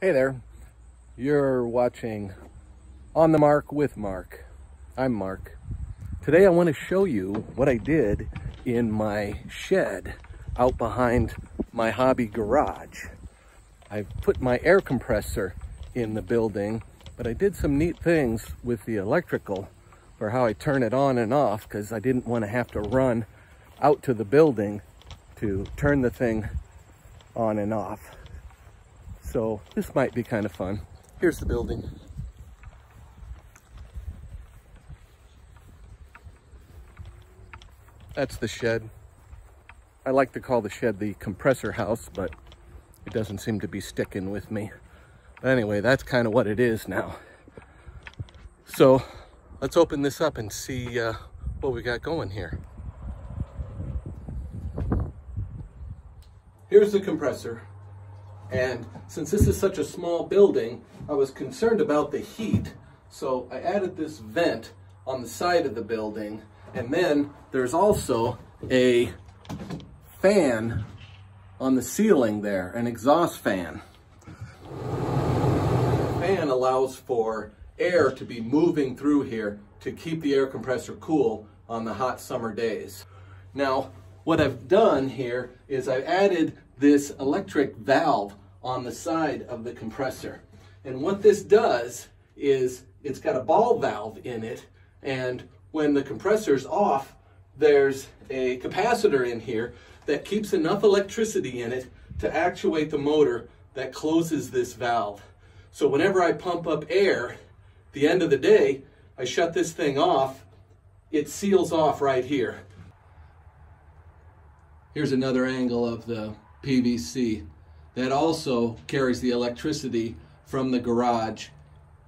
Hey there. You're watching On the Mark with Mark. I'm Mark. Today I want to show you what I did in my shed out behind my hobby garage. I put my air compressor in the building, but I did some neat things with the electrical for how I turn it on and off because I didn't want to have to run out to the building to turn the thing on and off. So this might be kind of fun. Here's the building. That's the shed. I like to call the shed the compressor house, but it doesn't seem to be sticking with me. But anyway, that's kind of what it is now. So let's open this up and see uh, what we got going here. Here's the compressor. And since this is such a small building, I was concerned about the heat. So I added this vent on the side of the building. And then there's also a fan on the ceiling there, an exhaust fan. The fan allows for air to be moving through here to keep the air compressor cool on the hot summer days. Now, what I've done here is I've added this electric valve on the side of the compressor. And what this does is it's got a ball valve in it and when the compressor's off, there's a capacitor in here that keeps enough electricity in it to actuate the motor that closes this valve. So whenever I pump up air, the end of the day, I shut this thing off, it seals off right here. Here's another angle of the PVC that also carries the electricity from the garage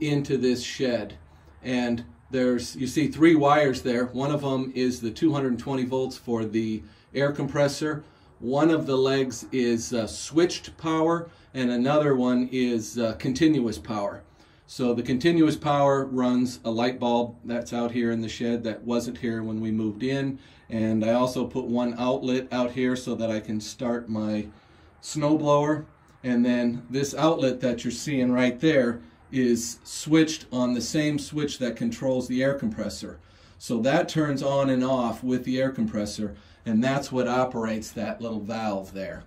into this shed. And there's, you see three wires there. One of them is the 220 volts for the air compressor. One of the legs is uh, switched power and another one is uh, continuous power. So the continuous power runs a light bulb that's out here in the shed that wasn't here when we moved in. And I also put one outlet out here so that I can start my snowblower. And then this outlet that you're seeing right there is switched on the same switch that controls the air compressor. So that turns on and off with the air compressor, and that's what operates that little valve there.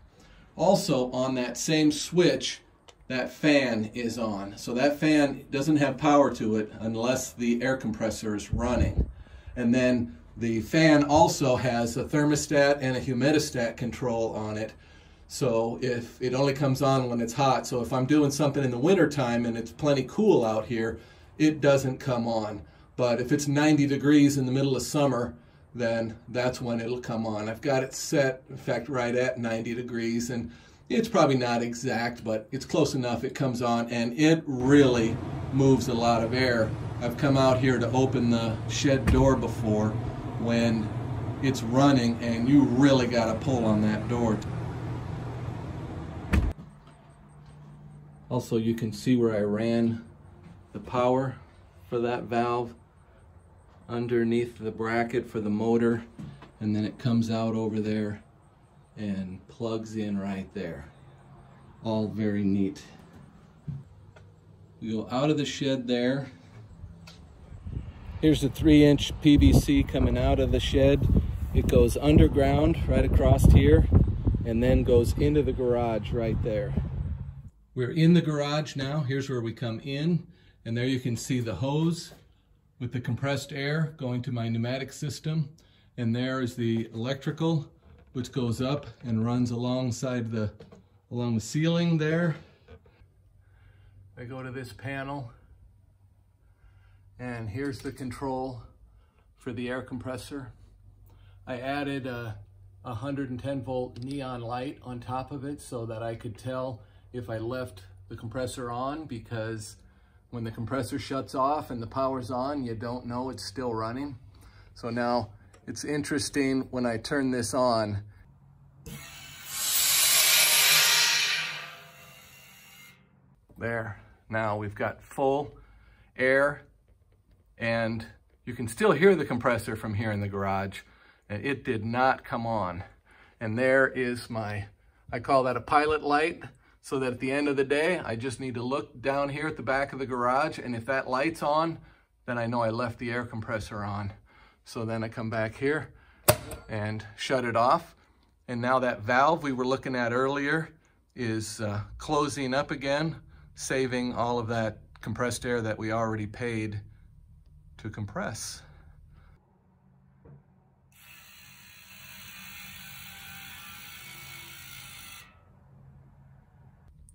Also, on that same switch, that fan is on. So that fan doesn't have power to it unless the air compressor is running. And then the fan also has a thermostat and a humidistat control on it so if it only comes on when it's hot, so if I'm doing something in the wintertime and it's plenty cool out here, it doesn't come on. But if it's 90 degrees in the middle of summer, then that's when it'll come on. I've got it set, in fact, right at 90 degrees, and it's probably not exact, but it's close enough. It comes on, and it really moves a lot of air. I've come out here to open the shed door before when it's running, and you really got to pull on that door. Also, you can see where I ran the power for that valve underneath the bracket for the motor and then it comes out over there and plugs in right there. All very neat. We go out of the shed there. Here's the three inch PVC coming out of the shed. It goes underground right across here and then goes into the garage right there. We're in the garage now. Here's where we come in. And there you can see the hose with the compressed air going to my pneumatic system. And there is the electrical, which goes up and runs alongside the, along the ceiling there. I go to this panel and here's the control for the air compressor. I added a 110 volt neon light on top of it so that I could tell if I left the compressor on because when the compressor shuts off and the power's on, you don't know it's still running. So now it's interesting when I turn this on, there. Now we've got full air and you can still hear the compressor from here in the garage. And it did not come on. And there is my, I call that a pilot light. so that at the end of the day, I just need to look down here at the back of the garage and if that light's on, then I know I left the air compressor on. So then I come back here and shut it off. And now that valve we were looking at earlier is uh, closing up again, saving all of that compressed air that we already paid to compress.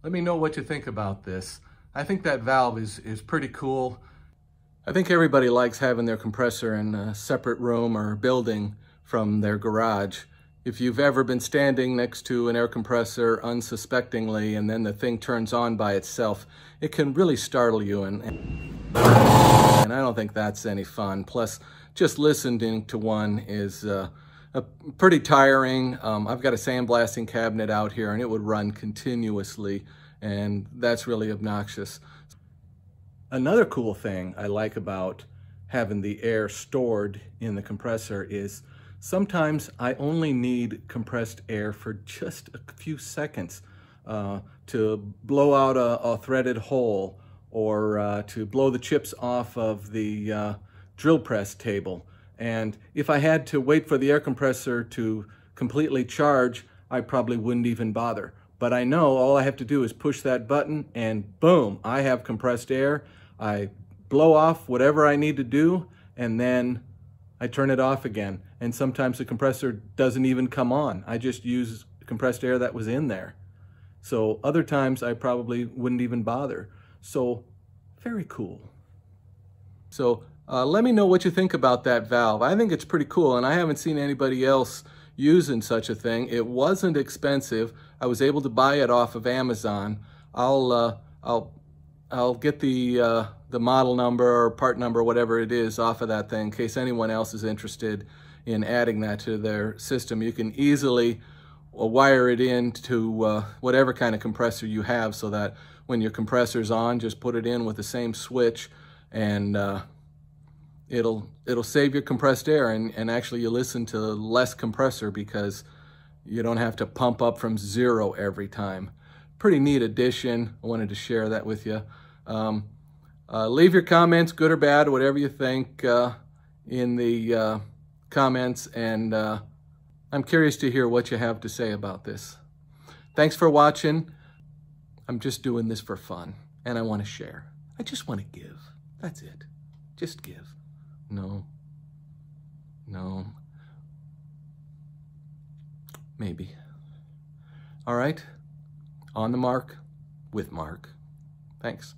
Let me know what you think about this. I think that valve is, is pretty cool. I think everybody likes having their compressor in a separate room or building from their garage. If you've ever been standing next to an air compressor unsuspectingly and then the thing turns on by itself, it can really startle you and, and I don't think that's any fun. Plus, just listening to one is uh, pretty tiring. Um, I've got a sandblasting cabinet out here and it would run continuously and that's really obnoxious. Another cool thing I like about having the air stored in the compressor is sometimes I only need compressed air for just a few seconds uh, to blow out a, a, threaded hole or uh, to blow the chips off of the uh, drill press table. And if I had to wait for the air compressor to completely charge, I probably wouldn't even bother. But I know all I have to do is push that button and boom, I have compressed air. I blow off whatever I need to do and then I turn it off again. And sometimes the compressor doesn't even come on. I just use compressed air that was in there. So other times I probably wouldn't even bother. So very cool. So uh, let me know what you think about that valve. I think it's pretty cool, and I haven't seen anybody else using such a thing. It wasn't expensive. I was able to buy it off of Amazon. I'll uh, I'll I'll get the uh, the model number or part number, whatever it is, off of that thing in case anyone else is interested in adding that to their system. You can easily uh, wire it into uh, whatever kind of compressor you have so that when your compressor's on, just put it in with the same switch and uh, it'll it'll save your compressed air and, and actually you listen to less compressor because you don't have to pump up from zero every time. Pretty neat addition. I wanted to share that with you. Um, uh, leave your comments, good or bad, whatever you think uh, in the uh, comments and uh, I'm curious to hear what you have to say about this. Thanks for watching. I'm just doing this for fun and I want to share. I just want to give. That's it. Just give. No. No. Maybe. All right. On the mark with Mark. Thanks.